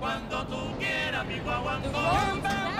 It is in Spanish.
Cuando tú quieras, mi guaguancó.